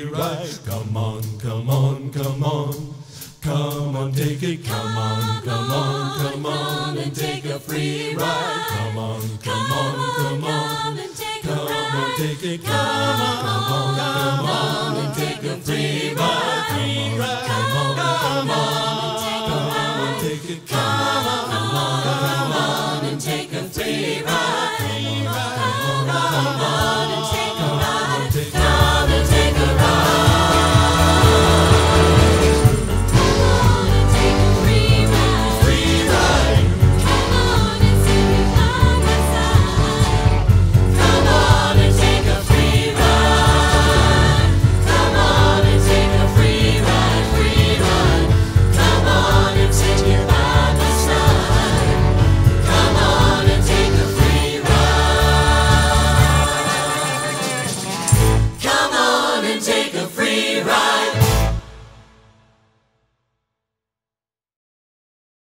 right. Come on, come on, come on. Come on, take it, come on, come on, come on, and take a free ride. Come on, come on, come on, come on, take it, come on, come on.